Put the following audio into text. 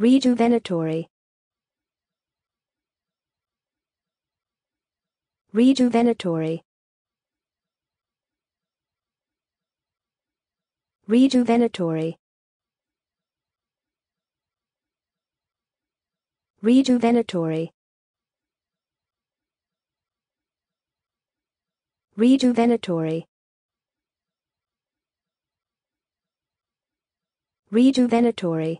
rejuvenatory. Rejuvenatory. Rejuvenatory. Rejuvenatory. Rejuvenatory. Rejuvenatory.